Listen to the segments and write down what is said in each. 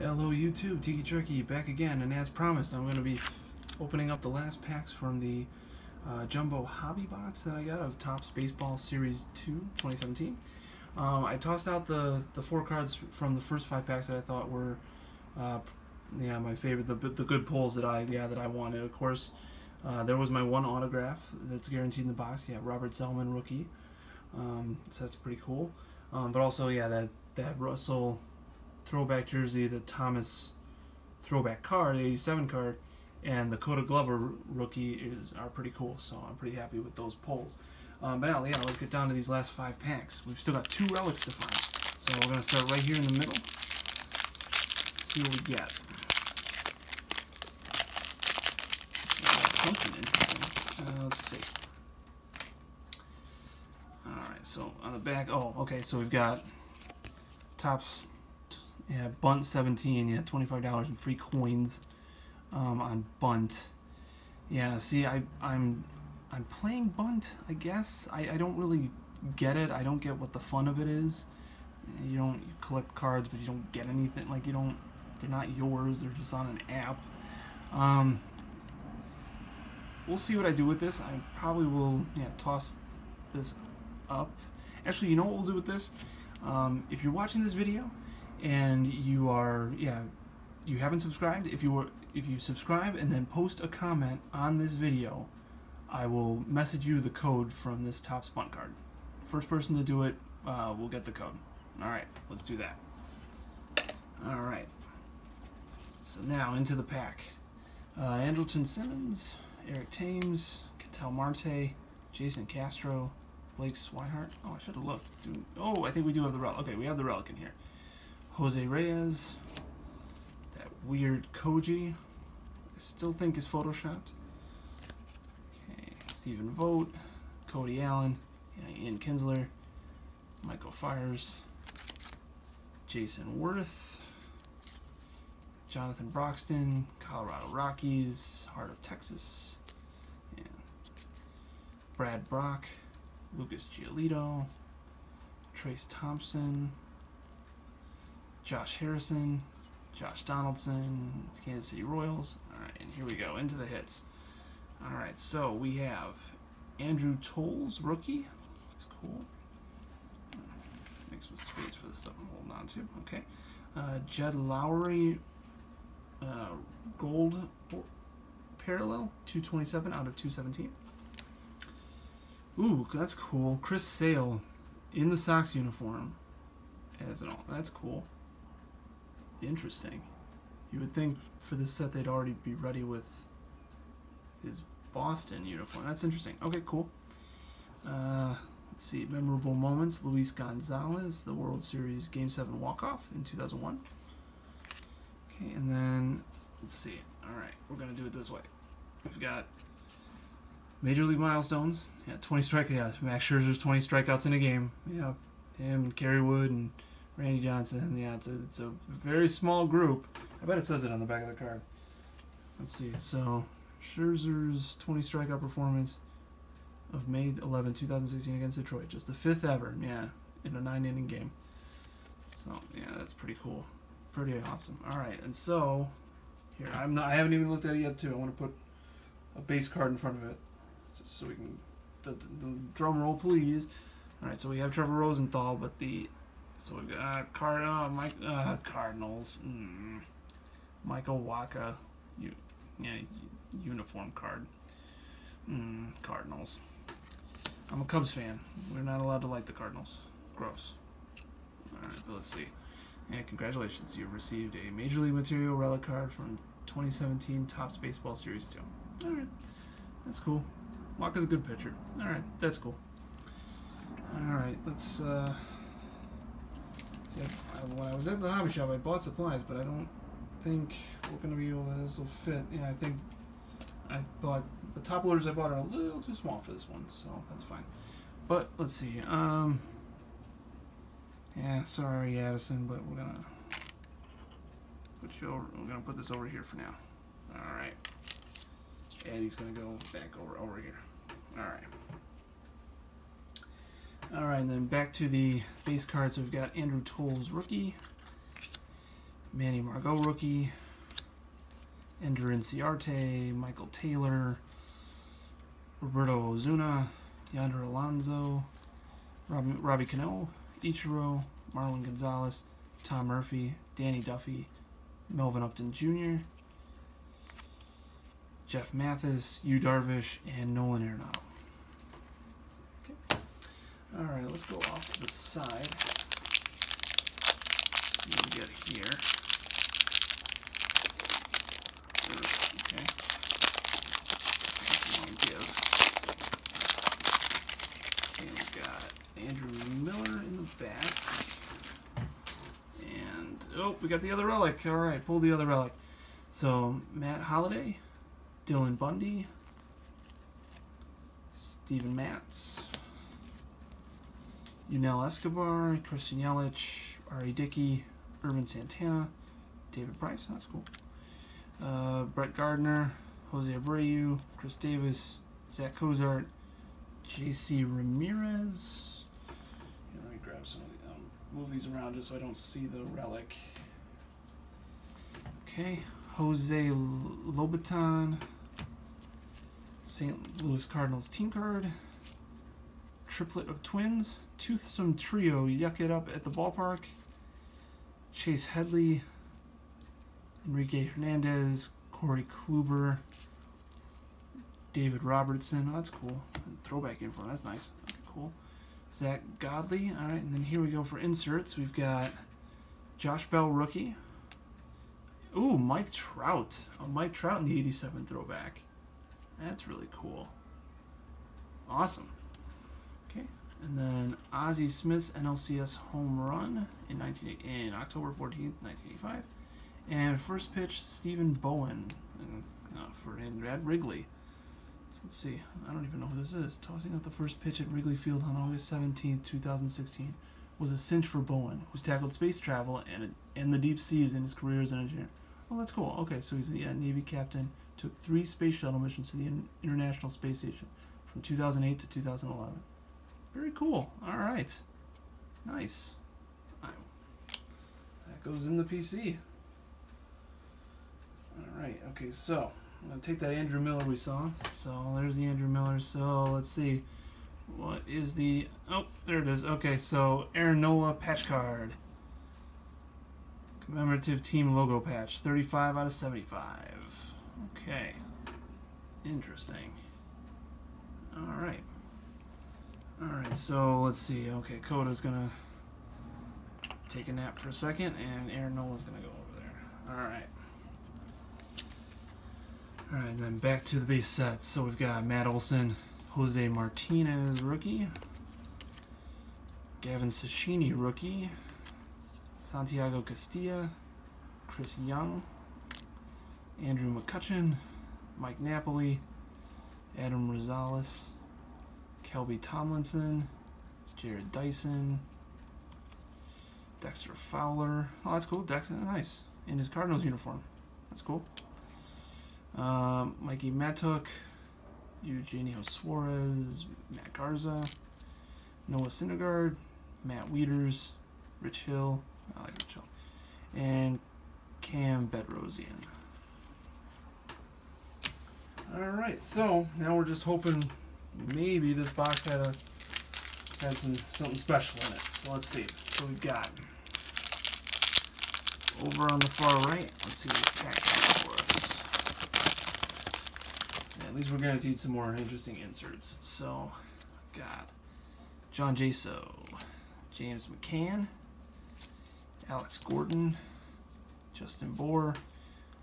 Hello YouTube, Tiki Trekkie back again, and as promised, I'm going to be opening up the last packs from the uh, Jumbo Hobby Box that I got of Topps Baseball Series 2 2017. Um, I tossed out the, the four cards from the first five packs that I thought were, uh, yeah, my favorite, the, the good pulls that I, yeah, that I wanted. Of course, uh, there was my one autograph that's guaranteed in the box. Yeah, Robert Gsellman rookie. Um, so that's pretty cool. Um, but also, yeah, that, that Russell throwback jersey, the Thomas throwback card, the 87 card, and the Koda Glover rookie is are pretty cool. So I'm pretty happy with those pulls. Um, but now, yeah, let's get down to these last five packs. We've still got two relics to find. So we're going to start right here in the middle. See what we get. Something interesting. Uh, let's see. Alright, so on the back, oh, okay, so we've got Topps yeah, Bunt 17. Yeah, $25 in free coins um, on Bunt. Yeah, see, I, I'm I'm playing Bunt, I guess. I, I don't really get it. I don't get what the fun of it is. You don't you collect cards, but you don't get anything. Like, you don't, they're not yours. They're just on an app. Um, we'll see what I do with this. I probably will, yeah, toss this up. Actually, you know what we'll do with this? Um, if you're watching this video and you are yeah you haven't subscribed if you were if you subscribe and then post a comment on this video I will message you the code from this Topps Bunt card. First person to do it uh, will get the code. Alright let's do that. Alright so now into the pack. Uh, Andrelton Simmons Eric Thames Ketel Marte Jason Castro Blake Swihart oh I should have looked oh I think we do have the relic okay we have the relic in here Jose Reyes, that weird Koji, I still think is photoshopped. Okay, Stephen Vogt, Cody Allen, Ian Kinsler, Michael Fiers, Jayson Werth, Jonathan Broxton, Colorado Rockies, Heart of Texas, yeah. Brad Brach, Lucas Giolito, Trayce Thompson, Josh Harrison, Josh Donaldson, Kansas City Royals. All right, and here we go into the hits. All right, so we have Andrew Toles, rookie. That's cool. Make some space for the stuff I'm holding on to. Okay. Uh, Jed Lowrie, uh, gold parallel, 227 out of 217. Ooh, that's cool. Chris Sale in the Sox uniform as an all. That's cool. Interesting. You would think for this set they'd already be ready with his Boston uniform. That's interesting. Okay, cool. Uh, let's see. Memorable moments. Luis Gonzalez, the World Series Game 7 walk-off in 2001. Okay, and then, let's see. All right, we're going to do it this way. We've got Major League milestones. Yeah, 20 strikeouts. Yeah, Max Scherzer's 20 strikeouts in a game. Yeah, him and Kerry Wood and Randy Johnson. Yeah, it's a, it's a very small group. I bet it says it on the back of the card. Let's see. So, Scherzer's 20 strikeout performance of May 11, 2016 against Detroit. Just the fifth ever, yeah, in a nine inning game. So, yeah, that's pretty cool. Pretty awesome. All right, and so, here, I'm not, I haven't even looked at it yet, too. I want to put a base card in front of it just so we can, the, the, the drum roll, please. All right, so we have Trevor Rosenthal, but the so we got Card, uh, Mike, uh, Cardinals, mm, Michael Wacha, you, yeah, uniform card, mm, Cardinals. I'm a Cubs fan. We're not allowed to like the Cardinals. Gross. All right, but let's see. Yeah, congratulations. You've received a Major League Material relic card from 2017 Topps Baseball Series 2. All right, that's cool. Wacha's a good pitcher. All right, that's cool. All right, let's. Uh, when I was at the hobby shop, I bought supplies, but I don't think we're going to be able to, this will fit. Yeah, I think I bought, the top loaders I bought are a little too small for this one, so that's fine. But, let's see, um, yeah, sorry Addison, but we're going to put you over, we're going to put this over here for now. Alright. Eddie's going to go back over, over here. Alright. All right, and then back to the base cards. We've got Andrew Toles, rookie. Manny Margot rookie. Ender Inciarte, Michael Taylor, Roberto Osuna, Yonder Alonso, Robbie, Robbie Cano, Ichiro, Marwin Gonzalez, Tom Murphy, Danny Duffy, Melvin Upton Jr., Jeff Mathis, Yu Darvish, and Nolan Arenado. Okay. All right, let's go off to the side. see what we get here. Okay. Okay, we got Andrew Miller in the back. And, oh, we got the other relic. All right, pull the other relic. So, Matt Holliday, Dylan Bundy, Steven Matz, Yunel Escobar, Christian Yelich, R.A. Dickey, Ervin Santana, David Price, that's cool. Uh, Brett Gardner, Jose Abreu, Chris Davis, Zack Cozart, J.C. Ramirez. Here, let me grab some of the, um, move these around just so I don't see the relic. Okay, Jose Lobaton, St. Louis Cardinals team card, triplet of twins, toothsome trio, yuck it up at the ballpark, Chase Headley, Enrique Hernandez, Corey Kluber, David Robertson. Oh, that's cool. Throwback info. That's nice. Okay, cool. Zack Godley. All right, and then here we go for inserts. We've got Josh Bell rookie. Ooh, Mike Trout. Oh, Mike Trout in the 87 throwback. That's really cool. Awesome. And then Ozzie Smith's NLCS home run in 19 in October 14th, 1985. And first pitch, Stephen Bowen uh, for at Wrigley. So let's see. I don't even know who this is. Tossing out the first pitch at Wrigley Field on August 17th, 2016 was a cinch for Bowen, who's tackled space travel and, and the deep seas in his career as an engineer. Oh, that's cool. Okay, so he's a Navy captain. Took three space shuttle missions to the International Space Station from 2008 to 2011. Very cool. All right. Nice. That goes in the PC. All right. Okay, so I'm going to take that Andrew Miller we saw. So there's the Andrew Miller. So let's see. What is the... Oh, there it is. Okay, so Aaron Nola patch card. Commemorative team logo patch. 35 out of 75. Okay. Interesting. Alright. Alright, so let's see. Okay, Koda's gonna take a nap for a second, and Aaron Nola's gonna go over there. Alright. Alright, then back to the base sets. So we've got Matt Olson, Jose Martinez, rookie. Gavin Cecchini, rookie. Santiago Castilla, Chris Young, Andrew McCutchen, Mike Napoli, Adam Rosales, Kelby Tomlinson, Jarrod Dyson, Dexter Fowler. Oh, that's cool. Dexter, nice. In his Cardinals uniform. That's cool. Um, Mikie Mahtook, Eugenio Suarez, Matt Garza, Noah Syndergaard, Matt Wieters, Rich Hill, I like Rich Hill, and Cam Bedrosian. Alright, so now we're just hoping maybe this box had a had some something special in it. So let's see. So we've got over on the far right. Let's see what pack for us. Yeah, at least we're guaranteed some more interesting inserts. So got John Jaso, James McCann, Alex Gordon, Justin Bour,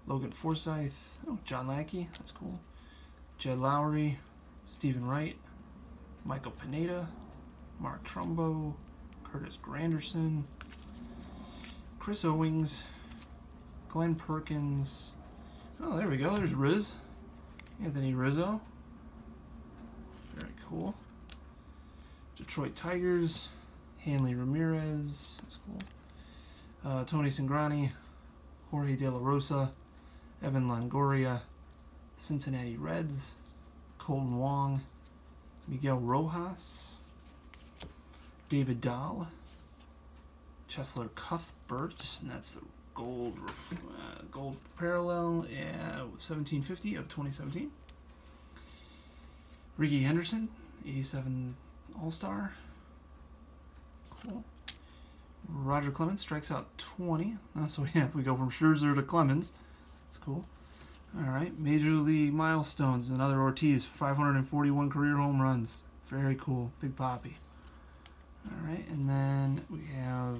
Logan Forsythe, oh, John Lackey, that's cool. Jed Lowrie, Steven Wright, Michael Pineda, Mark Trumbo, Curtis Granderson, Chris Owings, Glen Perkins. Oh, there we go. There's Riz. Anthony Rizzo. Very cool. Detroit Tigers. Hanley Ramirez. That's cool. Uh, Tony Cingrani. Jorge De La Rosa. Evan Longoria. Cincinnati Reds, Kolten Wong, Miguel Rojas, David Dahl, Cheslor Cuthbert, and that's gold uh, gold parallel uh, 1750 of 2017. Rickey Henderson, 87 All Star. Cool. Roger Clemens strikes out 20. Uh, so yeah, if we go from Scherzer to Clemens, that's cool. All right, Major League milestones. Another Ortiz, 541 career home runs. Very cool, Big Poppy. All right, and then we have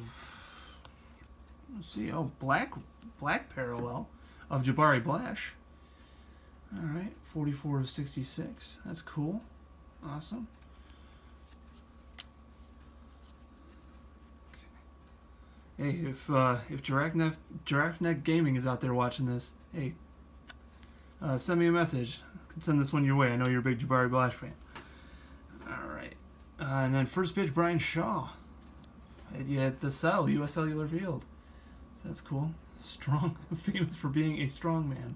let's see, oh black black parallel of Jabari Blash. All right, 44 of 66. That's cool. Awesome. Hey, if uh, if Giraffe Neck, Giraffe Neck Gaming is out there watching this, hey, uh, send me a message. Send this one your way. I know you're a big Jabari Blash fan. All right, uh, and then first pitch Brian Shaw at, the Cell U.S. Cellular Field. So that's cool. Strong, famous for being a strong man.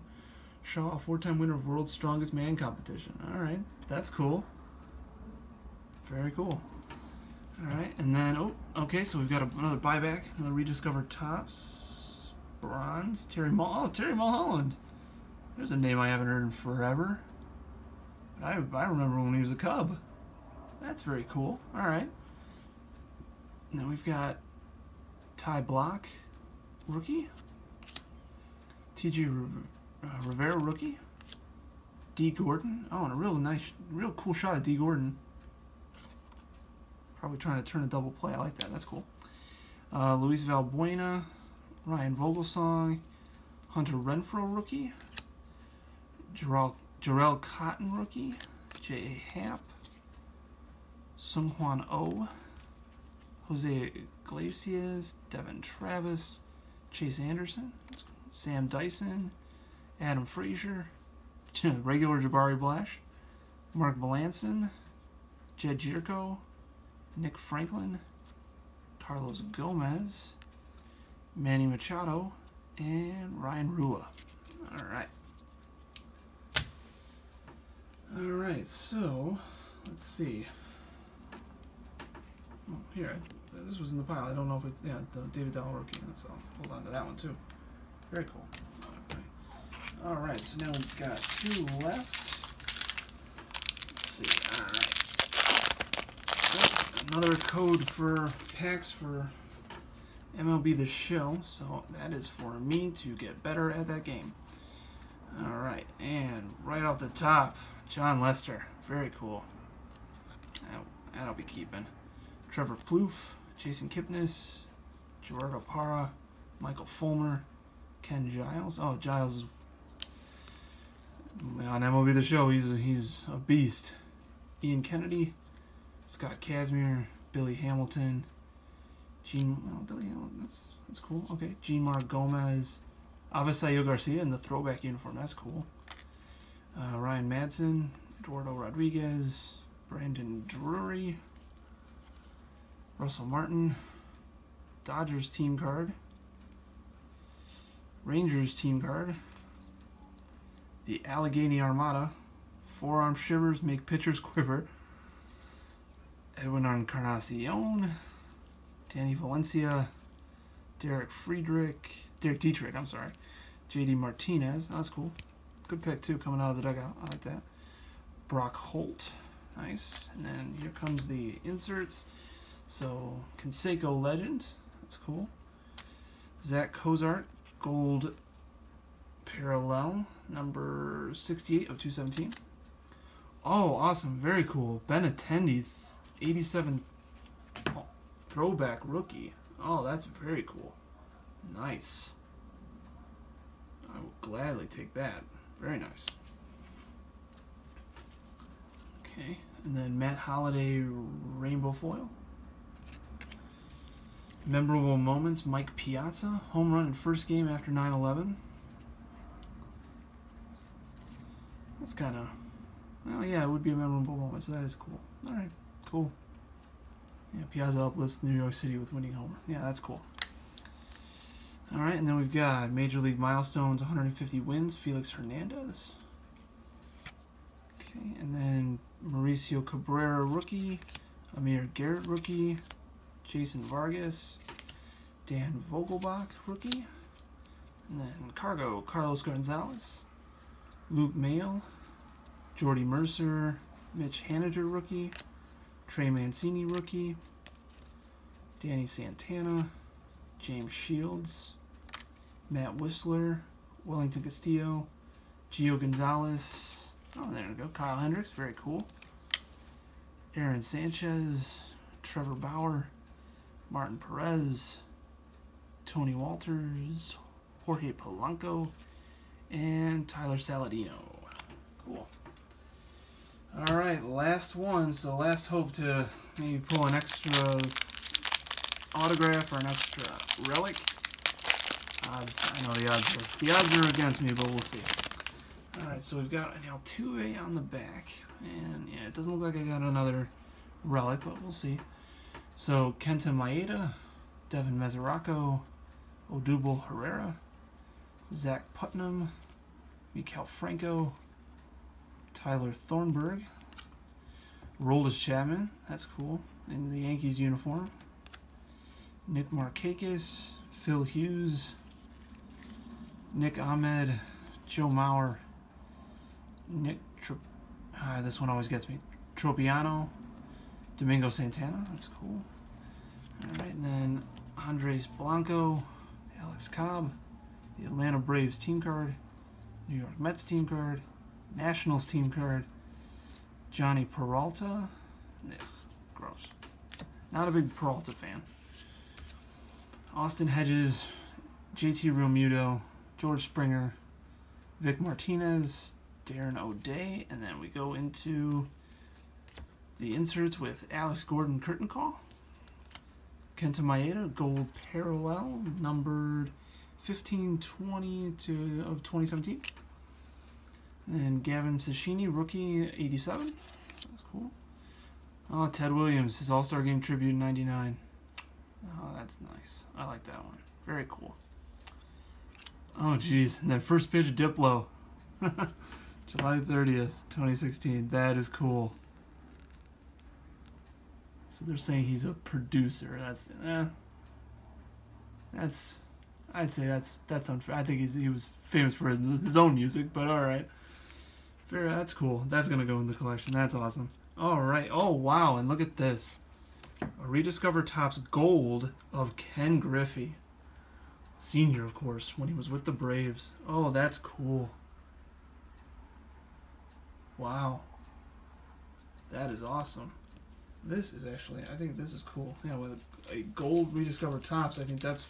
Shaw, a four-time winner of World's Strongest Man competition. All right, that's cool. Very cool. All right, and then oh, okay, so we've got a, another buyback, another rediscovered Topps, bronze, Terry Mul. Oh, Terry Mulholland. There's a name I haven't heard in forever. I I remember when he was a Cub. That's very cool. All right. Then we've got Ty Blach, rookie. T.J. Uh, Rivera, rookie. Dee Gordon. Oh, and a real nice, real cool shot of Dee Gordon. Probably trying to turn a double play. I like that. That's cool. Uh, Luis Valbuena, Ryan Vogelsong, Hunter Renfroe, rookie, Jarrell, Jharel Cotton rookie, J. Happ, Sung Hwan Oh, Jose Iglesias, Devon Travis, Chase Anderson, Sam Dyson, Adam Frazier, regular Jabari Blash, Mark Melancon, Jed Gyorko, Nick Franklin, Carlos Gomez, Manny Machado, and Ryan Rua. All right. All right, so let's see. Oh, here, this was in the pile. I don't know if it's yeah, David Dahl rookie, so hold on to that one too. Very cool. All right. All right, so now we've got two left. Let's see. All right another code for packs for MLB The Show, so that is for me to get better at that game. Alright, and right off the top, Jon Lester. Very cool. That, will be keeping. Trevor Plouffe, Jason Kipnis, Gerardo Parra, Michael Fulmer, Ken Giles. Oh, Giles on MLB The Show, he's, he's a beast. Ian Kennedy, Scott Kazmir, Billy Hamilton, Gene. Oh, Billy Hamilton. That's that's cool. Okay, Jeanmar Gomez, Avisail Garcia in the throwback uniform. That's cool. Uh, Ryan Madson, Eduardo Rodriguez, Brandon Drury, Russell Martin, Dodgers team card, Rangers team card, the Allegheny Armada, forearm shivers make pitchers quiver. Edwin Encarnacion, Danny Valencia, Derek Friedrich, Derek Dietrich, I'm sorry, JD Martinez, oh, that's cool. Good pick too, coming out of the dugout. I like that. Brock Holt, nice. And then here comes the inserts. So Canseco Legend, that's cool. Zack Cozart, Gold Parallel, number 68 of 217. Oh, awesome, very cool. Benintendi 87 throwback rookie. Oh, that's very cool. Nice. I will gladly take that. Very nice. Okay, and then Matt Holliday Rainbow Foil. Memorable moments, Mike Piazza, home run in first game after 9-11. That's kind of, well, yeah, it would be a memorable moment, so that is cool. All right. Cool. Yeah, Piazza uplifts New York City with winning homer. Yeah, that's cool. All right, and then we've got Major League milestones, 150 wins, Felix Hernandez. Okay, and then Mauricio Cabrera, rookie. Amir Garrett, rookie. Jason Vargas. Dan Vogelbach, rookie. And then Cargo, Carlos Gonzalez, Luke Maile, Jordy Mercer, Mitch Haniger rookie, Trey Mancini rookie, Danny Santana, James Shields, Matt Wisler, Wellington Castillo, Gio Gonzalez. Oh, there we go. Kyle Hendricks, very cool. Aaron Sanchez, Trevor Bauer, Martin Perez, Tony Wolters, Jorge Polanco, and Tyler Saladino. Cool. All right, last one. So last hope to maybe pull an extra autograph or an extra relic. Odds, I know the odds are the odds are against me, but we'll see. All right, so we've got an Altuve on the back, and yeah, it doesn't look like I got another relic, but we'll see. So Kenta Maeda, Devin Mesoraco, Odubel Herrera, Zach Putnam, Maikel Franco, Tyler Thornburg, Roldis Chapman, that's cool, in the Yankees uniform. Nick Markakis, Phil Hughes, Nick Ahmed, Joe Mauer, Nick, Tro- ah, this one always gets me, Tropeano, Domingo Santana, that's cool. All right, and then Andres Blanco, Alex Cobb, the Atlanta Braves team card, New York Mets team card, Nationals team card, Jhonny Peralta. Ugh, gross. Not a big Peralta fan. Austin Hedges, JT Realmuto, George Springer, Vic Martinez, Darren O'Day, and then we go into the inserts with Alex Gordon curtain call. Kenta Maeda, gold parallel, numbered 1520 to of 2017. And Gavin Cecchini, rookie 87. That's cool. Oh, Ted Williams, his All Star Game tribute 99. Oh, that's nice. I like that one. Very cool. Oh, geez. And then first pitch of Diplo. July 30th, 2016. That is cool. So they're saying he's a producer. That's eh. That's I'd say that's that's unfair. I think he's he was famous for his own music, but all right. Fair, that's cool. That's gonna go in the collection. That's awesome. All right. Oh wow! And look at this, a rediscovered Topps Gold of Ken Griffey, senior, of course, when he was with the Braves. Oh, that's cool. Wow. That is awesome. This is actually, I think this is cool. Yeah, with a, gold rediscovered Topps, I think that's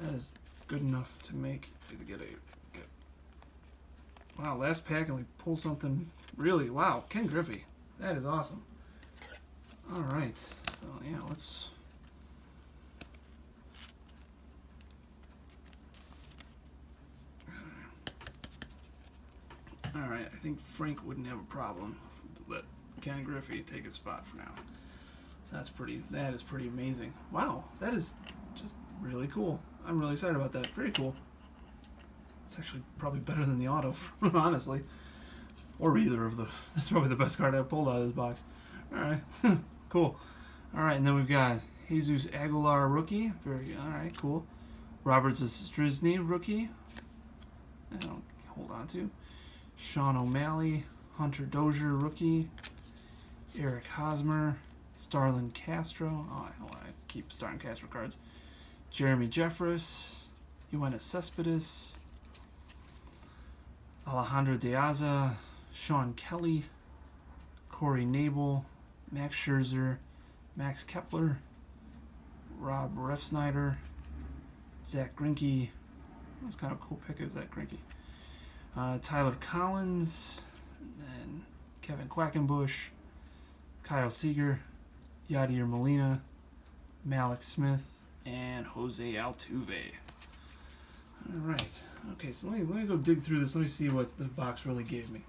that is good enough to make to get a get. Wow, last pack and we pull something really wow. Ken Griffey, that is awesome. All right, so yeah, let's. All right, I think Frank wouldn't have a problem let Ken Griffey take his spot for now. So that's pretty. That is pretty amazing. Wow, that is just really cool. I'm really excited about that. Very cool. It's actually probably better than the auto, honestly. Or either of the. That's probably the best card I've pulled out of this box. All right, cool. All right, and then we've got Jesus Aguilar rookie. Very. All right, cool. Robert Zastryzny rookie. I don't hold on to. Shawn O'Malley, Hunter Dozier rookie. Eric Hosmer, Starlin Castro. Oh, I, I keep Starlin Castro cards. Jeremy Jeffress, Yoenis Cespedes, Alejandro Diaza, Sean Kelly, Corey Knebel, Max Scherzer, Max Kepler, Rob Refsnyder, Zack Greinke. That's kind of a cool pick of Zack Greinke. Uh, Tyler Collins, and Kevin Quackenbush, Kyle Seager, Yadier Molina, Mallex Smith, and Jose Altuve. All right. Okay, so let me let me go dig through this. Let me see what the box really gave me.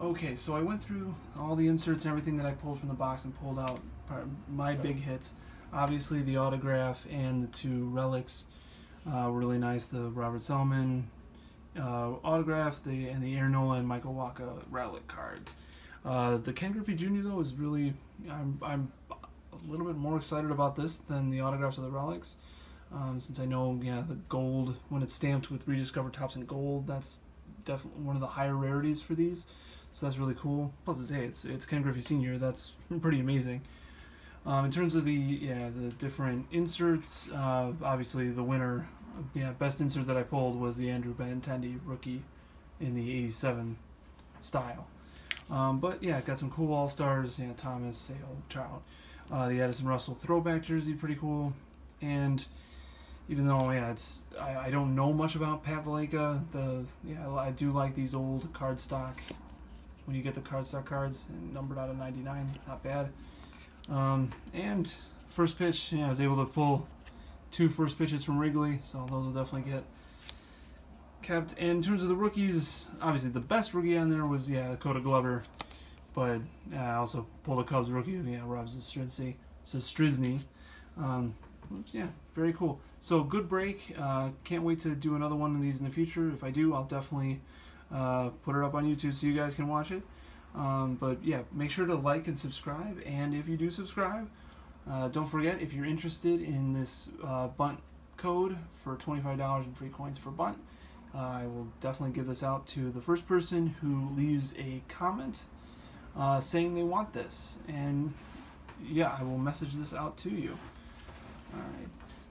Okay, so I went through all the inserts and everything that I pulled from the box and pulled out my big hits. Obviously, the autograph and the two relics uh, were really nice. The Robert Gsellman uh, autograph, the and the Aaron Nola and Michael Wacha relic cards. Uh, the Ken Griffey Jr. though is really I'm I'm a little bit more excited about this than the autographs of the relics. Um, since I know, yeah, the gold when it's stamped with rediscovered Topps in gold, that's definitely one of the higher rarities for these. So that's really cool. Plus, it's, hey, it's it's Ken Griffey Sr. That's pretty amazing. Um, in terms of the yeah the different inserts, uh, obviously the winner, yeah, best insert that I pulled was the Andrew Benintendi rookie in the '87 style. Um, but yeah, got some cool All Stars. Yeah, Thomas, Sale, Trout. Uh, the Addison Russell throwback jersey, pretty cool. And even though yeah, it's I, I don't know much about Pat Valaika. The yeah, I do like these old cardstock. When you get the cardstock cards numbered out of 99, not bad. Um, and first pitch, yeah, I was able to pull two first pitches from Wrigley, so those will definitely get kept. And in terms of the rookies, obviously the best rookie on there was yeah Dakota Glover, but uh, I also pulled a Cubs rookie, yeah Rob Zastryzny. Zastryzny. Um, yeah, very cool. So good break. Uh, can't wait to do another one of these in the future. If I do, I'll definitely uh, put it up on YouTube so you guys can watch it. Um, but yeah, make sure to like and subscribe. And if you do subscribe, uh, don't forget if you're interested in this uh, bunt code for $25 in free coins for bunt, uh, I will definitely give this out to the first person who leaves a comment uh, saying they want this. And yeah, I will message this out to you. Alright,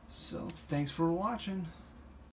so thanks for watching.